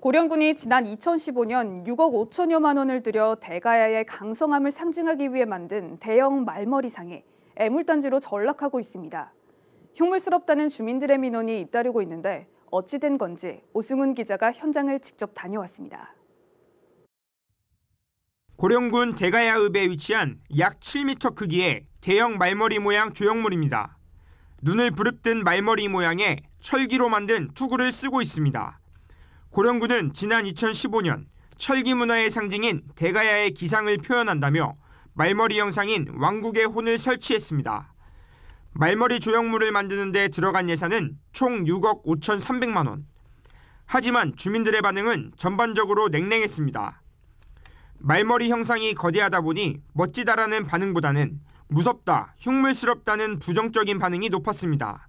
고령군이 지난 2015년 6억 5천여만 원을 들여 대가야의 강성함을 상징하기 위해 만든 대형 말머리상이 애물단지로 전락하고 있습니다. 흉물스럽다는 주민들의 민원이 잇따르고 있는데 어찌된 건지 오승훈 기자가 현장을 직접 다녀왔습니다. 고령군 대가야읍에 위치한 약 7m 크기의 대형 말머리 모양 조형물입니다. 눈을 부릅뜬 말머리 모양의 철기로 만든 투구를 쓰고 있습니다. 고령군은 지난 2015년 철기 문화의 상징인 대가야의 기상을 표현한다며 말머리 형상인 왕국의 혼을 설치했습니다. 말머리 조형물을 만드는 데 들어간 예산은 총 6억 5,300만 원. 하지만 주민들의 반응은 전반적으로 냉랭했습니다. 말머리 형상이 거대하다 보니 멋지다라는 반응보다는 무섭다, 흉물스럽다는 부정적인 반응이 높았습니다.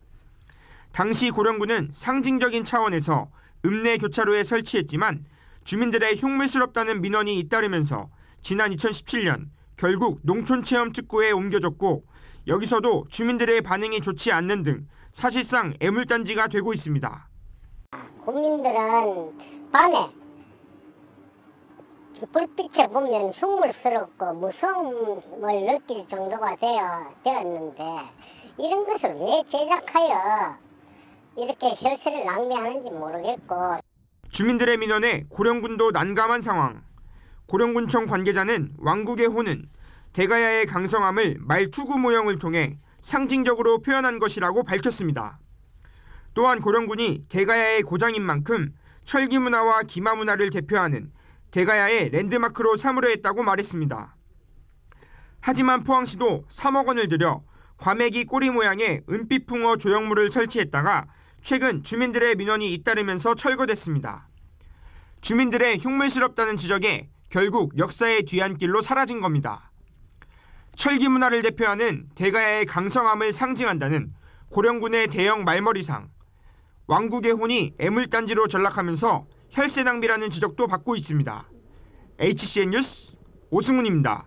당시 고령군은 상징적인 차원에서 읍내 교차로에 설치했지만 주민들의 흉물스럽다는 민원이 잇따르면서 지난 2017년 결국 농촌체험 특구에 옮겨졌고 여기서도 주민들의 반응이 좋지 않는 등 사실상 애물단지가 되고 있습니다. 국민들은 밤에 그 불빛에 보면 흉물스럽고 무서움을 느낄 정도가 되어, 되었는데 이런 것을 왜 제작하여 이렇게 혈세를 낭비하는지 모르겠고 주민들의 민원에 고령군도 난감한 상황. 고령군청 관계자는 왕국의 호는 대가야의 강성함을 말투구 모형을 통해 상징적으로 표현한 것이라고 밝혔습니다. 또한 고령군이 대가야의 고장인 만큼 철기 문화와 기마 문화를 대표하는 대가야의 랜드마크로 삼으려 했다고 말했습니다. 하지만 포항시도 3억 원을 들여 과메기 꼬리 모양의 은빛붕어 조형물을 설치했다가 최근 주민들의 민원이 잇따르면서 철거됐습니다. 주민들의 흉물스럽다는 지적에 결국 역사의 뒤안길로 사라진 겁니다. 철기 문화를 대표하는 대가야의 강성함을 상징한다는 고령군의 대형 말머리상, 왕국의 혼이 애물단지로 전락하면서 혈세 낭비라는 지적도 받고 있습니다. HCN 뉴스 오승훈입니다.